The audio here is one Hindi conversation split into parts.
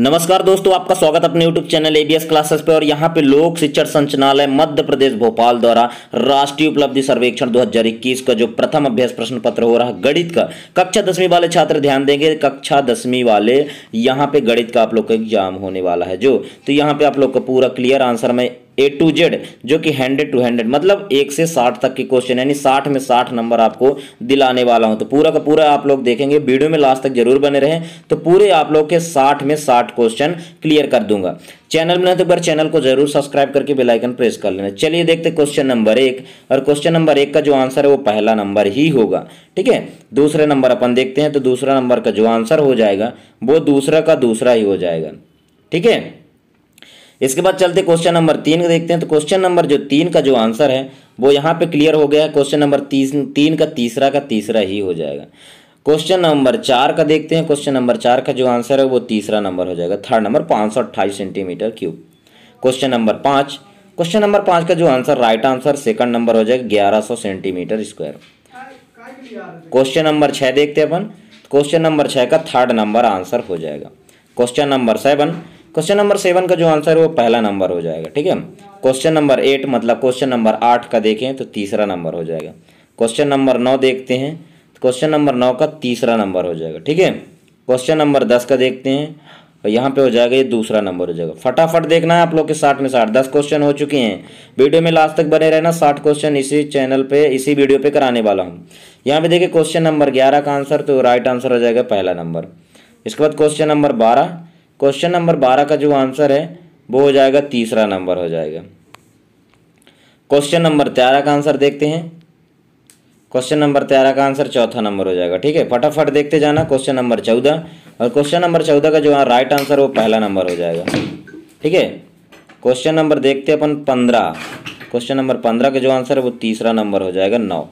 नमस्कार दोस्तों, आपका स्वागत अपने YouTube चैनल एबीएस क्लासेस पे और यहाँ पे लोक शिक्षण संचालय मध्य प्रदेश भोपाल द्वारा राष्ट्रीय उपलब्धि सर्वेक्षण 2021 का जो प्रथम अभ्यास प्रश्न पत्र हो रहा गणित का। कक्षा दसवीं वाले छात्र ध्यान देंगे, कक्षा दसवीं वाले यहाँ पे गणित का आप लोग का एग्ज़ाम होने वाला है जो। तो यहाँ पे आप लोग का पूरा क्लियर आंसर में ए टू जेड जो कि हंड्रेड टू हंड्रेड मतलब एक से साठ तक के क्वेश्चन यानी साठ में साठ नंबर आपको दिलाने वाला हूँ। तो पूरा का पूरा आप लोग देखेंगे वीडियो में लास्ट तक ज़रूर बने रहें। तो पूरे आप लोग के साठ में साठ क्वेश्चन क्लियर कर दूँगा। चैनल में तो बार चैनल को ज़रूर सब्सक्राइब करके बेल आइकन प्रेस कर लेना। चलिए देखते क्वेश्चन नंबर एक। और क्वेश्चन नंबर एक का जो आंसर है वो पहला नंबर ही होगा। ठीक है? दूसरे नंबर अपन देखते हैं तो दूसरा नंबर का जो आंसर हो जाएगा, वो दूसरा का दूसरा ही हो जाएगा। ठीक है? इसके बाद चलते क्वेश्चन नंबर तीन देखते हैं। तो क्वेश्चन नंबर जो तीन का जो आंसर है, वो यहाँ पे क्लियर हो गया है। क्वेश्चन नंबर तीन तीन का तीसरा का तीसरा ही हो जाएगा। क्वेश्चन नंबर चार का देखते हैं। क्वेश्चन नंबर चार का जो आंसर है, वो तीसरा नंबर हो जाएगा। थर्ड नंबर पाँच सौ अट्ठाईस सेंटीमीटर क्यूब क्वेश्चन नंबर पाँच क्वेश्चन नंबर पाँच का जो answer right answer second number हो जाएगा ग्यारह सौ सेंटीमीटर स्क्वायर क्वेश्चन नंबर छः देखते हैं अपन। क्वेश्चन नंबर छः का थर्ड नंबर आंसर हो जाएगा। Question number seven question number seven का जो आंसर है वो पहला नंबर हो जाएगा, ठीक है? क्वेश्चन नंबर एट मतलब क्वेश्चन नंबर आठ का देखें तो तीसरा नंबर हो जाएगा। क्वेश्चन नंबर नौ देखते हैं तो क्वेश्चन नंबर नौ का तीसरा नंबर हो जाएगा, ठीक है? क्वेश्चन नंबर दस का देखते हैं, और यहाँ पे हो जाएगा ये दूसरा नंबर हो जाएगा। फटाफट देखना है आप लोग के साठ में साठ, दस क्वेश्चन हो चुके हैं। वीडियो में लास्ट तक बने रहना, साठ क्वेश्चन इसी चैनल पे, इसी वीडियो पे कराने वाला हूँ। यहाँ पे देखिए क्वेश्चन नंबर ग्यारह का आंसर तो राइट आंसर हो जाएगा पहला नंबर इसके बाद क्वेश्चन नंबर बारह क्वेश्चन नंबर बारह का जो आंसर है, वो हो जाएगा तीसरा नंबर हो जाएगा। क्वेश्चन नंबर तेरह का आंसर देखते हैं। क्वेश्चन नंबर तेरह का आंसर चौथा नंबर हो जाएगा, ठीक है? फटाफट देखते जाना क्वेश्चन नंबर चौदह। और क्वेश्चन नंबर चौदह का जो राइट आंसर, वो पहला नंबर हो जाएगा, ठीक है? क्वेश्चन नंबर देखते अपन पंद्रह। क्वेश्चन नंबर पंद्रह का जो आंसर है, वो तीसरा नंबर हो जाएगा, नौ।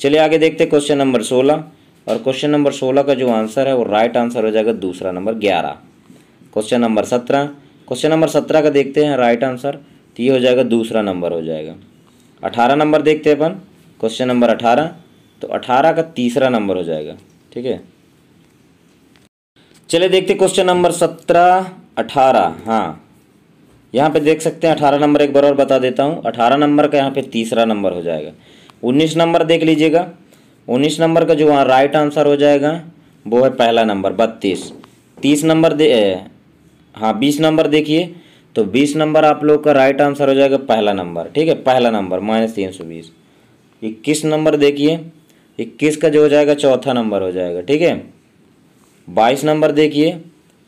चलिए आगे देखते क्वेश्चन नंबर सोलह। और क्वेश्चन नंबर सोलह का जो आंसर है, वो राइट आंसर हो जाएगा, दूसरा नंबर ग्यारह। क्वेश्चन नंबर सत्रह। क्वेश्चन नंबर सत्रह का देखते हैं राइट आंसर तो ये हो जाएगा, दूसरा नंबर हो जाएगा। अठारह नंबर देखते हैं अपन। क्वेश्चन नंबर अठारह। तो अठारह का तीसरा नंबर हो जाएगा। ठीक है? चलिए देखते क्वेश्चन नंबर सत्रह, अठारह। हाँ। यहाँ पे देख सकते हैं, अठारह नंबर एक बार और बता देता हूँ। अठारह नंबर का यहाँ पे तीसरा नंबर हो जाएगा। उन्नीस नंबर देख लीजिएगा। उन्नीस नंबर का जो वहाँ राइट आंसर हो जाएगा, वो है पहला नंबर बत्तीस। तीस नंबर दे हाँ बीस नंबर देखिए। तो बीस नंबर आप लोग का राइट आंसर हो जाएगा पहला नंबर, ठीक है? पहला नंबर माइनस तीन सौ बीस। इक्कीस नंबर देखिए। इक्कीस का जो हो जाएगा, चौथा नंबर हो जाएगा, ठीक है? बाईस नंबर देखिए।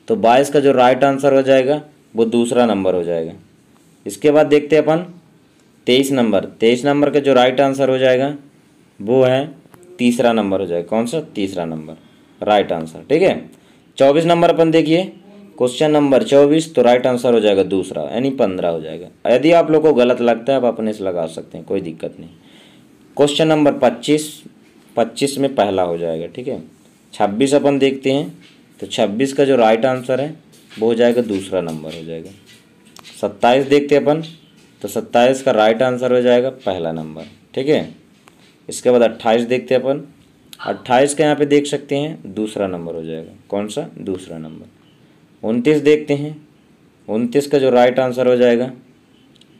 तो बाईस का जो राइट आंसर हो जाएगा, वो दूसरा नंबर हो जाएगा। इसके बाद देखते हैं अपन, तेईस नंबर। तेईस नंबर का जो राइट आंसर हो जाएगा, वो है तीसरा नंबर हो जाएगा। कौन सा? तीसरा नंबर। राइट आंसर ठीक है? चौबीस नंबर अपन देखिए। क्वेश्चन नंबर चौबीस तो राइट आंसर हो जाएगा दूसरा, यानी पंद्रह हो जाएगा। यदि आप लोग को गलत लगता है, आप अपने से लगा सकते हैं, कोई दिक्कत नहीं। क्वेश्चन नंबर पच्चीस पच्चीस में पहला हो जाएगा, ठीक है? छब्बीस अपन देखते हैं तो छब्बीस का जो राइट आंसर है, वो हो जाएगा दूसरा नंबर हो जाएगा। सत्ताईस देखते अपन तो सत्ताईस का राइट आंसर हो जाएगा पहला नंबर ठीक है? इसके बाद अट्ठाईस देखते अपन। अट्ठाईस का यहाँ पे देख सकते हैं, दूसरा नंबर हो जाएगा। कौन सा? दूसरा नंबर उनतीस देखते हैं। उनतीस का जो राइट आंसर हो जाएगा,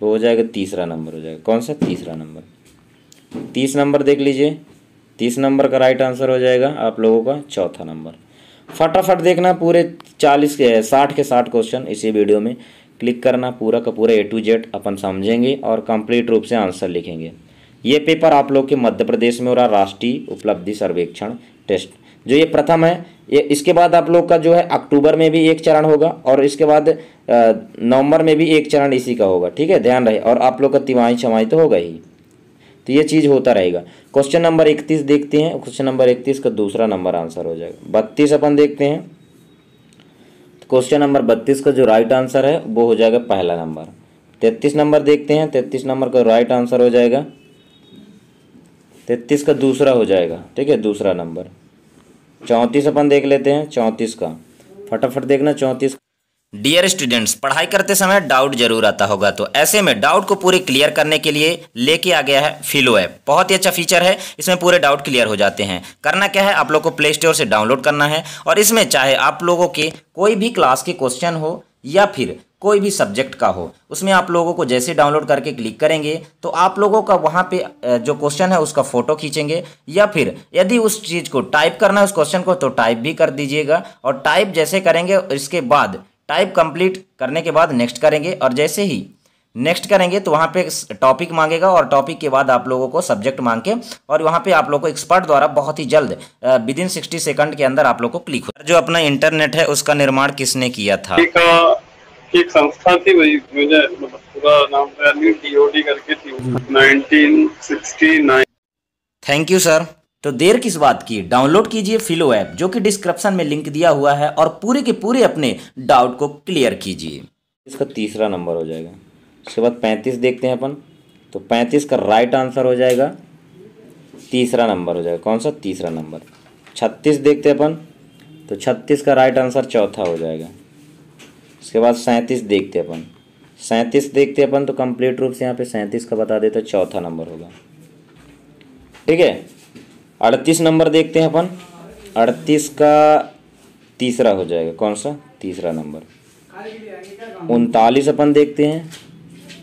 वो हो जाएगा तीसरा नंबर हो जाएगा। कौन सा? तीसरा नंबर तीस नंबर देख लीजिए। तीस नंबर का राइट आंसर हो जाएगा आप लोगों का चौथा नंबर फटाफट देखना पूरे चालीस के, साठ के साठ क्वेश्चन इसी वीडियो में। क्लिक करना पूरा का पूरा ए टू जेड अपन समझेंगे और कंप्लीट रूप से आंसर लिखेंगे। ये पेपर आप लोग के मध्य प्रदेश में हो रहा, राष्ट्रीय उपलब्धि सर्वेक्षण टेस्ट जो ये प्रथम है ये इसके बाद आप लोग का जो है अक्टूबर में भी एक चरण होगा और इसके बाद नवंबर में भी एक चरण इसी का होगा, ठीक है? ध्यान रहे, और आप लोग का तिमाही छमाही तो होगा ही। तो ये चीज़ होता रहेगा। क्वेश्चन नंबर इकतीस देखते हैं, क्वेश्चन नंबर इकतीस का दूसरा नंबर आंसर हो जाएगा। बत्तीस अपन देखते हैं। तो क्वेश्चन नंबर बत्तीस का जो राइट आंसर है, वो हो जाएगा पहला नंबर। तैतीस नंबर देखते हैं, तैतीस नंबर का राइट आंसर हो जाएगा। तैतीस का दूसरा हो जाएगा, ठीक है? दूसरा नंबर। चौंतीस अपन देख लेते हैं, चौंतीस का। फटाफट देखना, चौंतीस डियर स्टूडेंट्स पढ़ाई करते समय डाउट ज़रूर आता होगा तो ऐसे में डाउट को पूरे क्लियर करने के लिए लेके आ गया है फिलो ऐप बहुत ही अच्छा फीचर है, इसमें पूरे डाउट क्लियर हो जाते हैं। करना क्या है, आप लोग को प्ले स्टोर से डाउनलोड करना है, और इसमें चाहे आप लोगों के कोई भी क्लास के क्वेश्चन हो, या फिर कोई भी सब्जेक्ट का हो, उसमें आप लोगों को जैसे डाउनलोड करके क्लिक करेंगे तो आप लोगों का वहाँ पे जो क्वेश्चन है उसका फ़ोटो खींचेंगे, या फिर यदि उस चीज़ को टाइप करना है उस क्वेश्चन को तो टाइप भी कर दीजिएगा, और टाइप जैसे करेंगे, इसके बाद टाइप कंप्लीट करने के बाद नेक्स्ट करेंगे, और जैसे ही नेक्स्ट करेंगे तो वहाँ पे टॉपिक मांगेगा, और टॉपिक के बाद आप लोगों को सब्जेक्ट मांग के, और वहाँ पे आप लोगों को एक्सपर्ट द्वारा बहुत ही जल्द विद इन सिक्सटी सेकंड के अंदर आप लोग को क्लिक हो जो अपना इंटरनेट है, उसका निर्माण किसने किया था? एक, एक संस्था थी वही मुझे मतलब पूरा नाम टीओडी करके थी। 1969 थैंक यू सर तो देर किस बात की? डाउनलोड कीजिए फिलो ऐप जो कि डिस्क्रिप्शन में लिंक दिया हुआ है और पूरे के पूरे अपने डाउट को क्लियर कीजिए। इसका तीसरा नंबर हो जाएगा। उसके बाद पैंतीस देखते हैं अपन। तो पैंतीस का राइट आंसर हो जाएगा। तीसरा नंबर हो जाएगा। कौन सा? तीसरा नंबर छत्तीस देखते हैं अपन। तो छत्तीस का राइट आंसर चौथा हो जाएगा। उसके बाद सैंतीस देखते अपन। सैंतीस देखते अपन तो कंप्लीट रूप से यहाँ पे सैंतीस का बता देते चौथा नंबर होगा। ठीक है? अड़तीस नंबर देखते हैं अपन। अड़तीस का तीसरा हो जाएगा। कौन सा? तीसरा नंबर। उनतालीस अपन देखते हैं।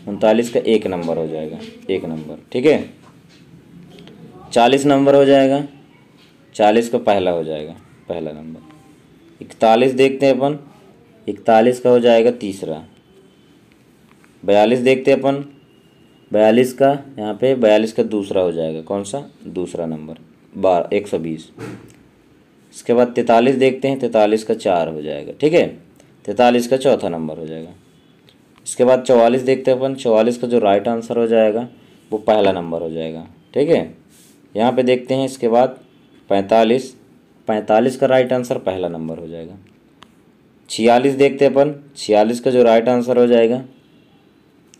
उनतालीस का एक नंबर हो जाएगा। एक नंबर। ठीक है? चालीस नंबर हो जाएगा। चालीस का पहला हो जाएगा। पहला नंबर। इकतालीस देखते हैं अपन। इकतालीस का हो जाएगा तीसरा। बयालीस देखते अपन। बयालीस का, यहाँ पे बयालीस का दूसरा हो जाएगा। कौन सा? दूसरा नंबर। बार, एक सौ बीस। इसके बाद तैतालीस देखते हैं। तैतालीस का चार हो जाएगा। ठीक है? तैतालीस का चौथा नंबर हो जाएगा। इसके बाद चौवालीस देखते हैं अपन। चौवालीस का जो राइट आंसर हो जाएगा, वो पहला नंबर हो जाएगा। ठीक है? यहाँ पे देखते हैं। इसके बाद पैंतालीस। पैंतालीस का राइट आंसर पहला नंबर हो जाएगा। छियालीस देखते अपन। छियालीस का जो राइट आंसर हो जाएगा,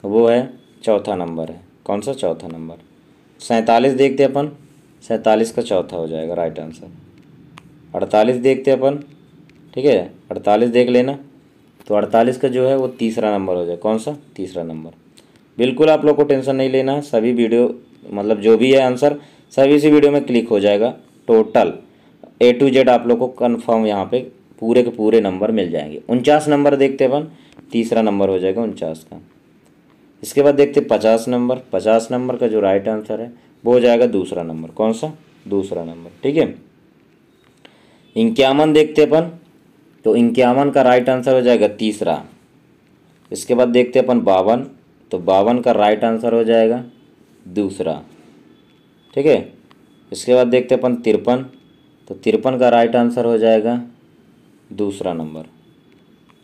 वो है चौथा नंबर है। कौन सा? चौथा नंबर सैंतालीस देखते अपन। सैंतालीस का चौथा हो जाएगा राइट आंसर अड़तालीस देखते अपन। ठीक है? अड़तालीस देख लेना। तो अड़तालीस का जो है, वो तीसरा नंबर हो जाए। कौन सा? तीसरा नंबर बिल्कुल आप लोग को टेंशन नहीं लेना। है सभी वीडियो मतलब जो भी है आंसर सभी इसी वीडियो में क्लिक हो जाएगा। टोटल ए टू जेड आप लोग को कन्फर्म यहाँ पे पूरे के पूरे नंबर मिल जाएँगे। उनचास नंबर देखते अपन, तीसरा नंबर हो जाएगा उनचास का। इसके बाद देखते पचास नंबर पचास नंबर का जो राइट आंसर है, वो हो जाएगा दूसरा नंबर। कौन सा? दूसरा नंबर, ठीक है? इक्यावन देखते अपन तो इक्यावन का राइट आंसर हो जाएगा तीसरा। इसके बाद देखते अपन बावन तो बावन का राइट आंसर हो जाएगा दूसरा। ठीक है? इसके बाद देखते अपन तिरपन तो तिरपन का राइट आंसर हो जाएगा दूसरा नंबर।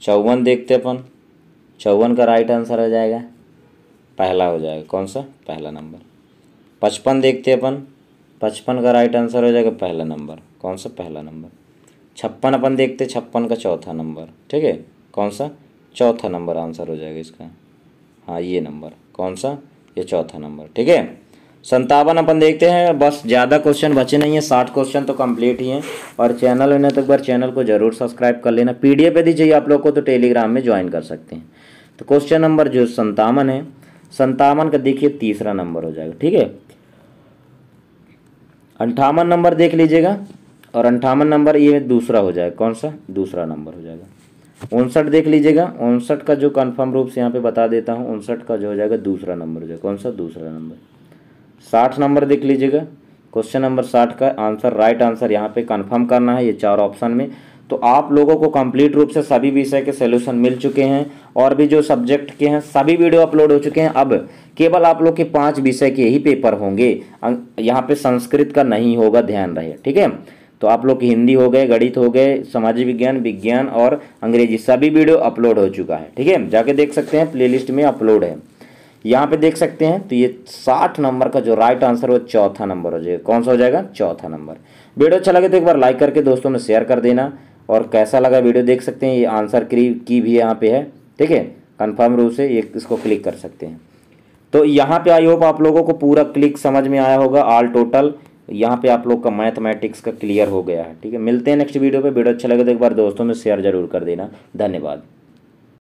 चौवन देखते अपन। चौवन का राइट आंसर हो जाएगा। पहला हो जाएगा। कौन सा? पहला नंबर। पचपन देखते अपन। पचपन का राइट आंसर हो जाएगा पहला नंबर। कौन सा? पहला नंबर। छप्पन अपन देखते। छप्पन का चौथा नंबर। ठीक है? कौन सा? चौथा नंबर आंसर हो जाएगा इसका। हाँ ये नंबर। कौन सा? ये चौथा नंबर। ठीक है? संतावन, अपन देखते हैं। बस ज़्यादा क्वेश्चन बचे नहीं है। साठ क्वेश्चन तो कंप्लीट ही हैं। और चैनल होने तो एक बार चैनल को ज़रूर सब्सक्राइब कर लेना। पी डी यदि चाहिए आप लोग को तो टेलीग्राम में ज्वाइन कर सकते हैं। तो क्वेश्चन नंबर जो संतावन है, संतावन का देखिए तीसरा नंबर हो जाएगा। ठीक है? अंठावन नंबर देख लीजिएगा। और अंठावन नंबर ये दूसरा हो जाएगा। कौन सा? दूसरा नंबर हो जाएगा। उनसठ देख लीजिएगा। उनसठ का जो कन्फर्म रूप से यहाँ पे बता देता हूँ, उनसठ का जो हो जाएगा दूसरा नंबर हो जाएगा। कौन सा? दूसरा नंबर साठ नंबर देख लीजिएगा। क्वेश्चन नंबर साठ का आंसर राइट आंसर यहाँ पे कंफर्म करना है ये चार ऑप्शन में। तो आप लोगों को कंप्लीट रूप से सभी विषय के सोल्यूशन मिल चुके हैं और भी जो सब्जेक्ट के हैं, सभी वीडियो अपलोड हो चुके हैं। अब केवल आप लोग के पाँच विषय के ही पेपर होंगे। यहाँ पे संस्कृत का नहीं होगा, ध्यान रहे, ठीक है? तो आप लोग हिंदी हो गए, गणित हो गए सामाजिक विज्ञान विज्ञान और अंग्रेज़ी सभी वीडियो अपलोड हो चुका है, ठीक है? जाके देख सकते हैं प्लेलिस्ट में अपलोड है। यहाँ पे देख सकते हैं तो ये साठ नंबर का जो राइट आंसर वो चौथा नंबर हो जाएगा। कौन सा हो जाएगा? चौथा नंबर। वीडियो अच्छा लगे तो एक बार लाइक करके दोस्तों में शेयर कर देना, और कैसा लगा वीडियो देख सकते हैं, ये आंसर की की भी यहाँ पे है। ठीक है? कन्फर्म रूप से ये इसको क्लिक कर सकते हैं। तो यहाँ पे आई होप आप लोगों को पूरा क्लिक समझ में आया होगा ऑल टोटल यहाँ पे आप लोग का मैथमेटिक्स का क्लियर हो गया है। ठीक है? मिलते हैं नेक्स्ट वीडियो पे। वीडियो अच्छा लगे तो एक बार दोस्तों में शेयर ज़रूर कर देना। धन्यवाद।